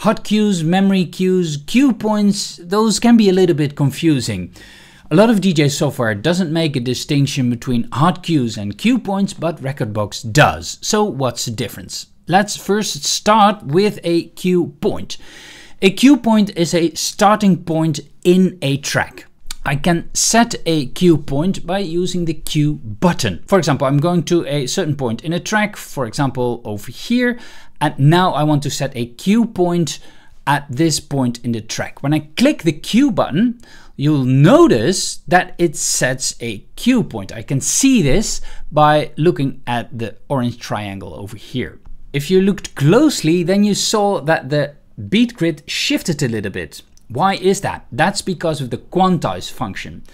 Hot cues, memory cues, cue points, those can be a little bit confusing. A lot of DJ software doesn't make a distinction between hot cues and cue points, but Rekordbox does. So what's the difference? Let's first start with a cue point. A cue point is a starting point in a track. I can set a cue point by using the cue button. For example, I'm going to a certain point in a track, for example, over here, and now I want to set a cue point at this point in the track. When I click the cue button, you'll notice that it sets a cue point. I can see this by looking at the orange triangle over here. If you looked closely, then you saw that the beat grid shifted a little bit. Why is that? That's because of the quantize function.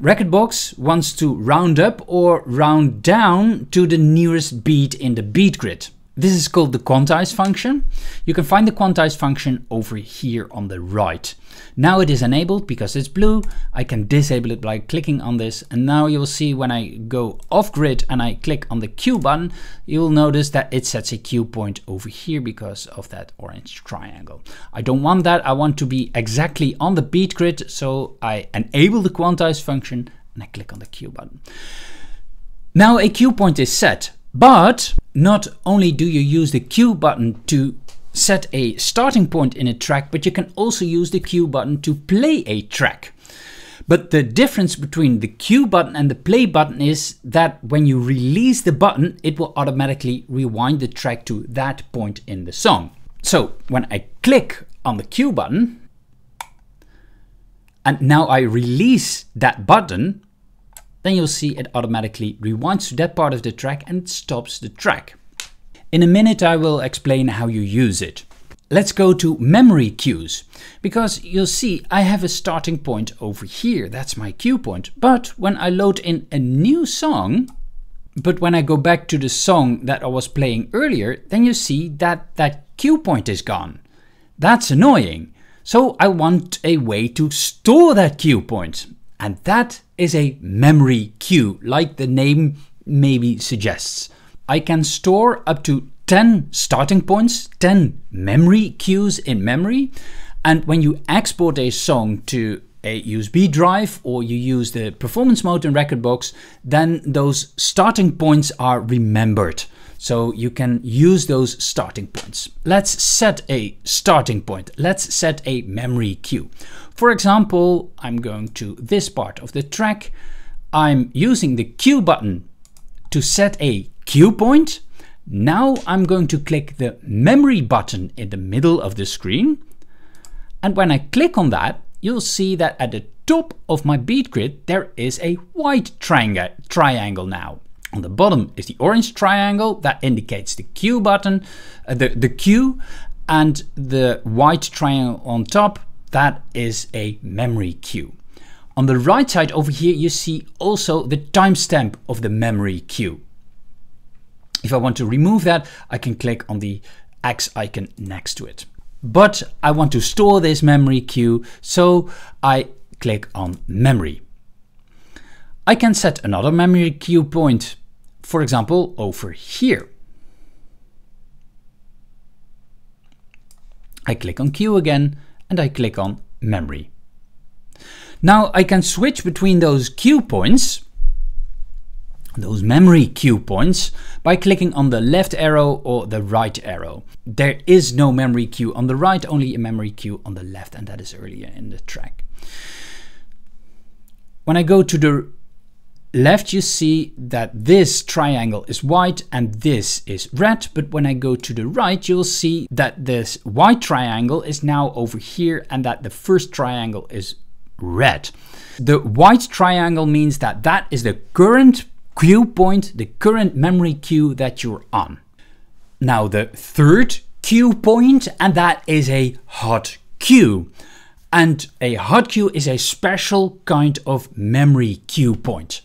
Rekordbox wants to round up or round down to the nearest beat in the beat grid. This is called the quantize function. You can find the quantize function over here on the right. Now it is enabled because it's blue. I can disable it by clicking on this. And now you'll see when I go off grid and I click on the cue button, you'll notice that it sets a cue point over here because of that orange triangle. I don't want that. I want to be exactly on the beat grid. So I enable the quantize function and I click on the cue button. Now a cue point is set, but not only do you use the cue button to set a starting point in a track, but you can also use the cue button to play a track. But the difference between the cue button and the play button is that when you release the button, it will automatically rewind the track to that point in the song. So when I click on the cue button, and now I release that button, then you'll see it automatically rewinds to that part of the track and stops the track. In a minute I will explain how you use it. Let's go to memory cues, because you'll see I have a starting point over here, that's my cue point. But when I load in a new song, but when I go back to the song that I was playing earlier, then you see that that cue point is gone. That's annoying. So I want a way to store that cue point. And that is a memory cue, like the name maybe suggests. I can store up to 10 starting points, 10 memory cues in memory. And when you export a song to a USB drive or you use the performance mode in Rekordbox, then those starting points are remembered. So you can use those starting points. Let's set a starting point. Let's set a memory cue. For example, I'm going to this part of the track. I'm using the cue button to set a cue point. Now I'm going to click the memory button in the middle of the screen. And when I click on that, you'll see that at the top of my beat grid, there is a white triangle, triangle now. On the bottom is the orange triangle that indicates the cue button, uh, the, the cue, and the white triangle on top, that is a memory cue. On the right side over here, you see also the timestamp of the memory cue. If I want to remove that, I can click on the X icon next to it. But I want to store this memory cue, so I click on memory. I can set another memory cue point, for example, over here. I click on cue again and I click on memory. Now I can switch between those cue points those memory cue points by clicking on the left arrow or the right arrow. There is no memory cue on the right, only a memory cue on the left, and that is earlier in the track. When I go to the left, you see that this triangle is white and this is red. But when I go to the right, you'll see that this white triangle is now over here and that the first triangle is red. The white triangle means that that is the current cue point, the current memory cue that you're on. Now the third cue point, and that is a hot cue. And a hot cue is a special kind of memory cue point.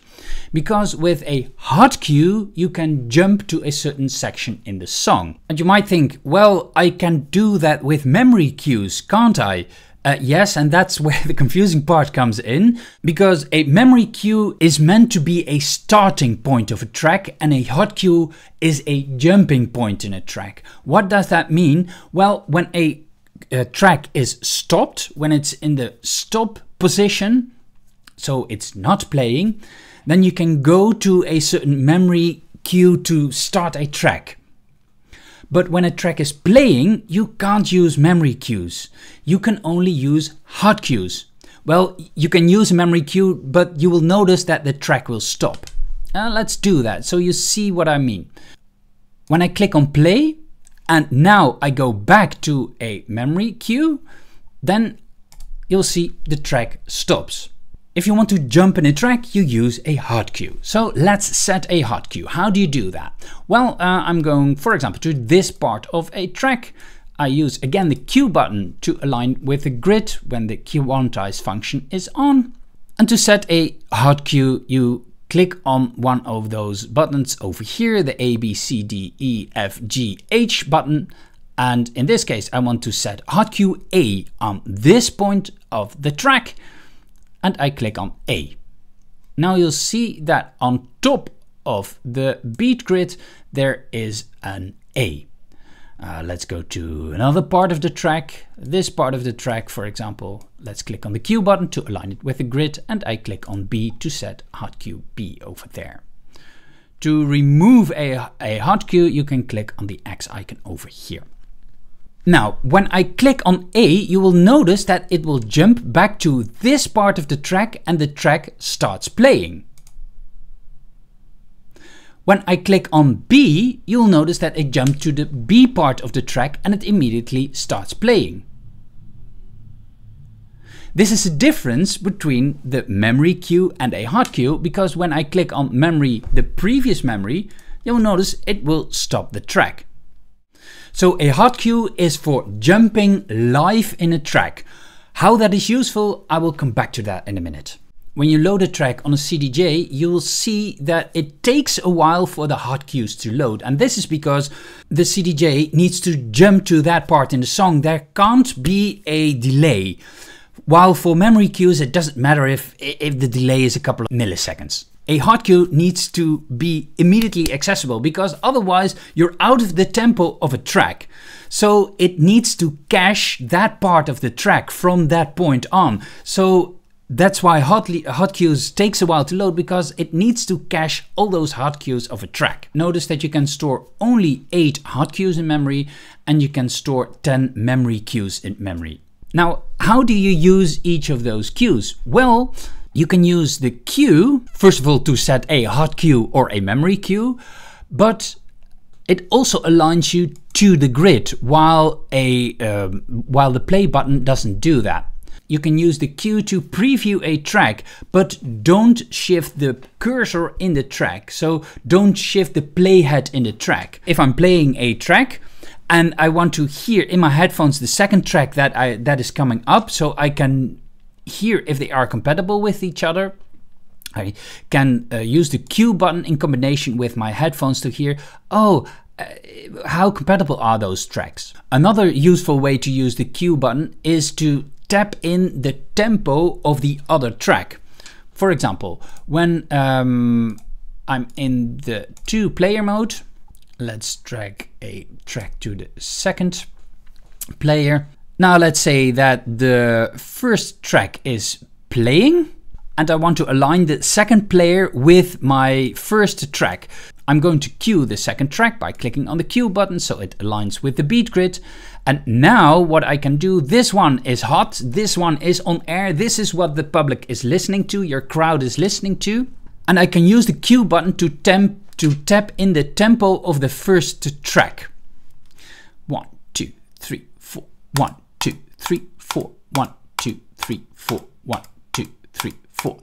Because with a hot cue, you can jump to a certain section in the song. And you might think, well, I can do that with memory cues, can't I? Uh, yes, and that's where the confusing part comes in, because a memory cue is meant to be a starting point of a track, and a hot cue is a jumping point in a track. What does that mean? Well, when a uh, track is stopped, when it's in the stop position, so it's not playing, then you can go to a certain memory cue to start a track. But when a track is playing, you can't use memory cues. You can only use hot cues. Well, you can use a memory cue, but you will notice that the track will stop. Uh, let's do that so you see what I mean. When I click on play, and now I go back to a memory cue, then you'll see the track stops. If you want to jump in a track, you use a hot cue. So let's set a hot cue. How do you do that? Well, uh, I'm going, for example, to this part of a track. I use again the cue button to align with the grid when the quantize function is on. And to set a hot cue, you click on one of those buttons over here, the A, B, C, D, E, F, G, H button. And in this case, I want to set hot cue A on this point of the track and I click on A. Now you'll see that on top of the beat grid there is an A. Uh, let's go to another part of the track. This part of the track, for example, let's click on the cue button to align it with the grid and I click on B to set hot cue B over there. To remove a, a hot cue, you can click on the X icon over here. Now, when I click on A, you will notice that it will jump back to this part of the track and the track starts playing. When I click on B, you'll notice that it jumped to the B part of the track and it immediately starts playing. This is a difference between the memory cue and a hot cue because when I click on memory, the previous memory, you'll notice it will stop the track. So a hot cue is for jumping live in a track. How that is useful, I will come back to that in a minute. When you load a track on a CDJ, you will see that it takes a while for the hot cues to load. And this is because the CDJ needs to jump to that part in the song. There can't be a delay. While for memory cues, it doesn't matter if, if the delay is a couple of milliseconds a hot cue needs to be immediately accessible because otherwise you're out of the tempo of a track. So it needs to cache that part of the track from that point on. So that's why hot, cues takes a while to load because it needs to cache all those hot cues of a track. Notice that you can store only 8 hot cues in memory and you can store 10 memory cues in memory. Now, how do you use each of those cues? Well, you can use the cue, first of all, to set a hot cue or a memory cue, but it also aligns you to the grid while, a, um, while the play button doesn't do that. You can use the cue to preview a track, but don't shift the cursor in the track. So don't shift the playhead in the track. If I'm playing a track, and I want to hear in my headphones the second track that I that is coming up so I can hear if they are compatible with each other. I can uh, use the cue button in combination with my headphones to hear, oh, uh, how compatible are those tracks? Another useful way to use the cue button is to tap in the tempo of the other track. For example, when um, I'm in the two player mode, let's drag a track to the second player. Now let's say that the first track is playing and I want to align the second player with my first track. I'm going to cue the second track by clicking on the cue button so it aligns with the beat grid. And now what I can do, this one is hot, this one is on air, this is what the public is listening to, your crowd is listening to. And I can use the cue button to, temp to tap in the tempo of the first track. One, two, three, four, one, three, four, one, two, three, four, one, two, three, four.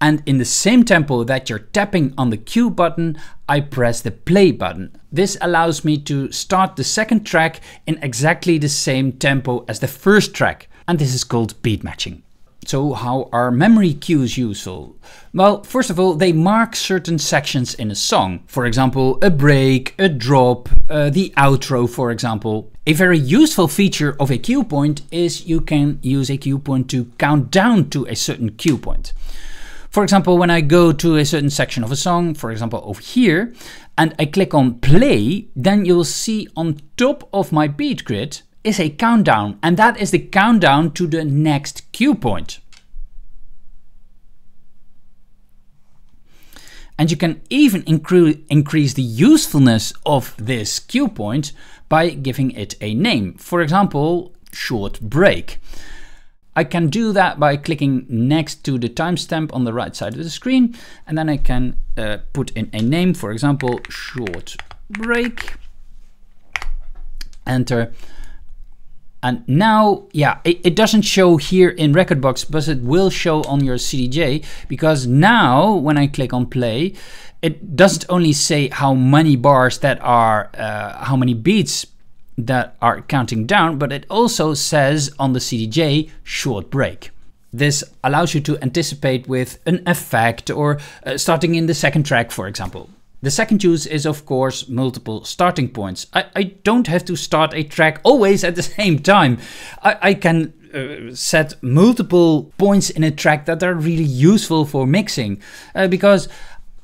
And in the same tempo that you're tapping on the cue button, I press the play button. This allows me to start the second track in exactly the same tempo as the first track. And this is called beat matching. So how are memory cues useful? Well, first of all, they mark certain sections in a song. For example, a break, a drop, uh, the outro, for example. A very useful feature of a cue point is you can use a cue point to count down to a certain cue point. For example, when I go to a certain section of a song, for example over here, and I click on play, then you'll see on top of my beat grid is a countdown, and that is the countdown to the next cue point. And you can even increase the usefulness of this cue point by giving it a name. For example, short break. I can do that by clicking next to the timestamp on the right side of the screen, and then I can uh, put in a name, for example, short break, enter, and now, yeah, it, it, doesn't show here in Rekordbox, but it will show on your CDJ because now when I click on play, it doesn't only say how many bars that are, uh, how many beats that are counting down, but it also says on the CDJ short break. This allows you to anticipate with an effect or uh, starting in the second track, for example. The second use is of course multiple starting points. I, I don't have to start a track always at the same time. I, I can uh, set multiple points in a track that are really useful for mixing uh, because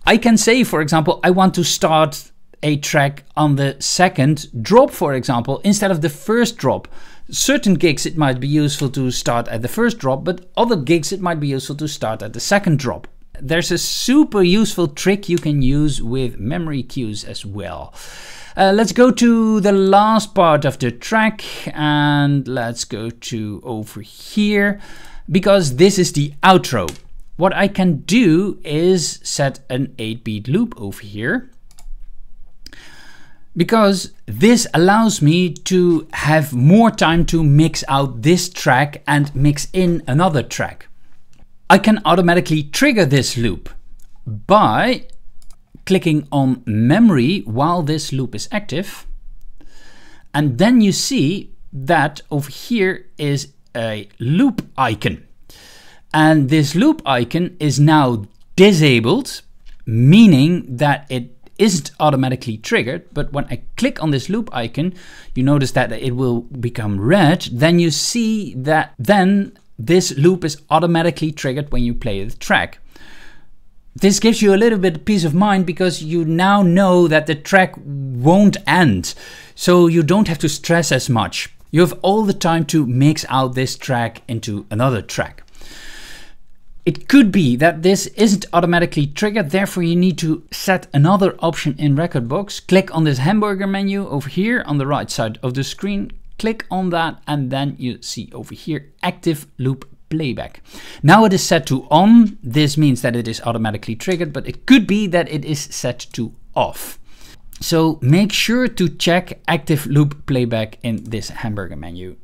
I can say, for example, I want to start a track on the second drop, for example, instead of the first drop. Certain gigs it might be useful to start at the first drop, but other gigs it might be useful to start at the second drop. There's a super useful trick you can use with memory cues as well. Uh, let's go to the last part of the track and let's go to over here because this is the outro. What I can do is set an 8 beat loop over here because this allows me to have more time to mix out this track and mix in another track. I can automatically trigger this loop by clicking on memory while this loop is active. And then you see that over here is a loop icon. And this loop icon is now disabled, meaning that it isn't automatically triggered, but when I click on this loop icon, you notice that it will become red. Then you see that then this loop is automatically triggered when you play the track. This gives you a little bit of peace of mind because you now know that the track won't end. So you don't have to stress as much. You have all the time to mix out this track into another track. It could be that this isn't automatically triggered, therefore you need to set another option in Rekordbox. Click on this hamburger menu over here on the right side of the screen, click on that and then you see over here active loop playback. Now it is set to on. This means that it is automatically triggered, but it could be that it is set to off. So make sure to check active loop playback in this hamburger menu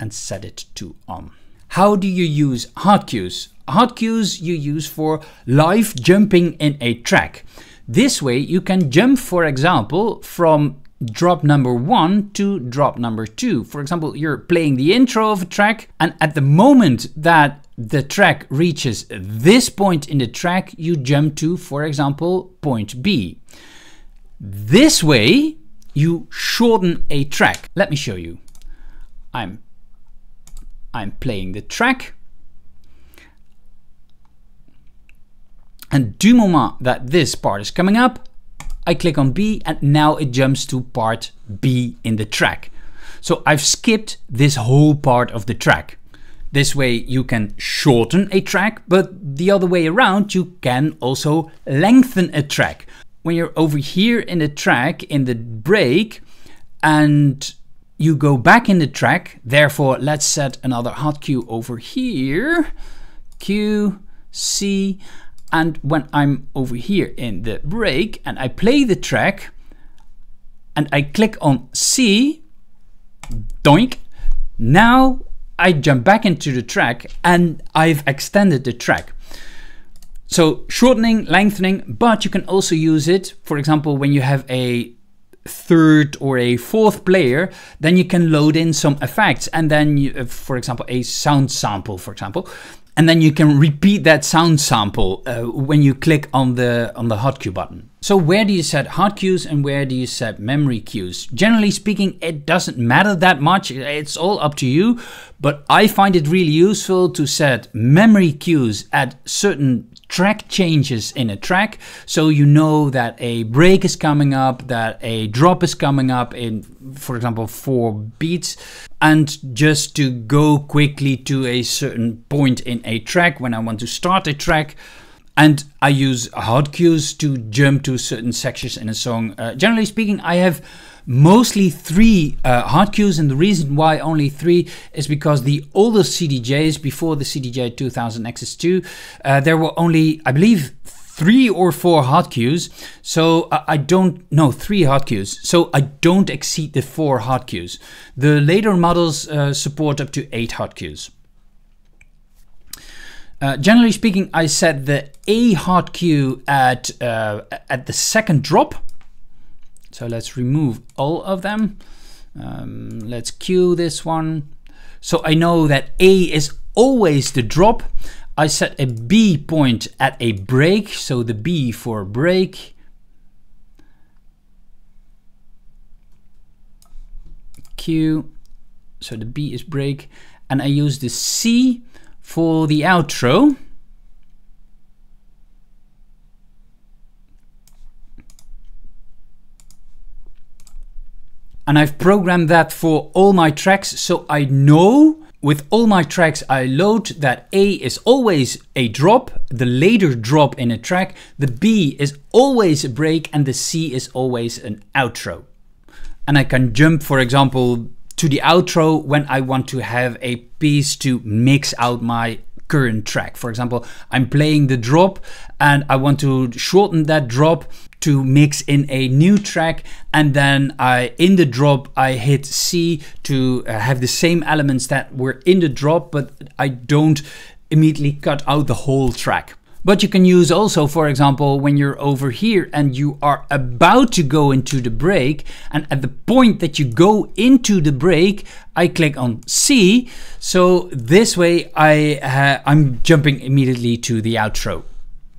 and set it to on. How do you use hot cues? Hot cues you use for live jumping in a track. This way you can jump, for example, from drop number one to drop number two. For example, you're playing the intro of a track, and at the moment that the track reaches this point in the track, you jump to, for example, point B. This way, you shorten a track. Let me show you. I'm, I'm playing the track. And du moment that this part is coming up, I click on B and now it jumps to part B in the track. So I've skipped this whole part of the track. This way you can shorten a track, but the other way around you can also lengthen a track. When you're over here in the track in the break and you go back in the track, therefore let's set another hot cue over here, Q, C, and when I'm over here in the break and I play the track and I click on C, doink, now I jump back into the track and I've extended the track. So shortening, lengthening, but you can also use it, for example, when you have a third or a fourth player, then you can load in some effects. And then, you, uh, for example, a sound sample, for example, and then you can repeat that sound sample uh, when you click on the on the hot cue button. So where do you set hot cues and where do you set memory cues? Generally speaking, it doesn't matter that much. It's all up to you, but I find it really useful to set memory cues at certain track changes in a track so you know that a break is coming up, that a drop is coming up in for example 4 beats and just to go quickly to a certain point in a track when I want to start a track. And I use hot cues to jump to certain sections in a song. Uh, generally speaking, I have mostly three uh, hot cues, and the reason why only three is because the older CDJs before the CDJ 2000 XS2, uh, there were only, I believe, three or four hot cues. So I don't know three hot cues. So I don't exceed the four hot cues. The later models uh, support up to eight hot cues. Uh, generally speaking, I set the A hot cue at uh, at the second drop. So let's remove all of them. Um, let's cue this one. So I know that A is always the drop I set a B point at a break, so the B for break. Q, so the B is break, and I use the C for the outro. And I've programmed that for all my tracks so I know with all my tracks, I load that A is always a drop, the later drop in a track, the B is always a break, and the C is always an outro. And I can jump, for example, to the outro when I want to have a piece to mix out my current track. For example, I'm playing the drop and I want to shorten that drop to mix in a new track and then I in the drop I hit C to uh, have the same elements that were in the drop but I don't immediately cut out the whole track. But you can use also, for example, when you're over here and you are about to go into the break, and at the point that you go into the break, I click on C. So this way I, uh, I'm jumping immediately to the outro,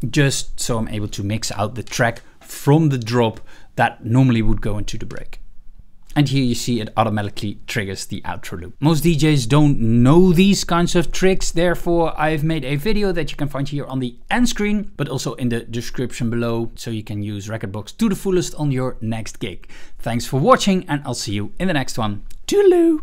just so I'm able to mix out the track from the drop that normally would go into the break. And here you see it automatically triggers the outro loop. Most DJs don't know these kinds of tricks, therefore I've made a video that you can find here on the end screen, but also in the description below, so you can use Rekordbox to the fullest on your next gig. Thanks for watching and I'll see you in the next one. Toodaloo!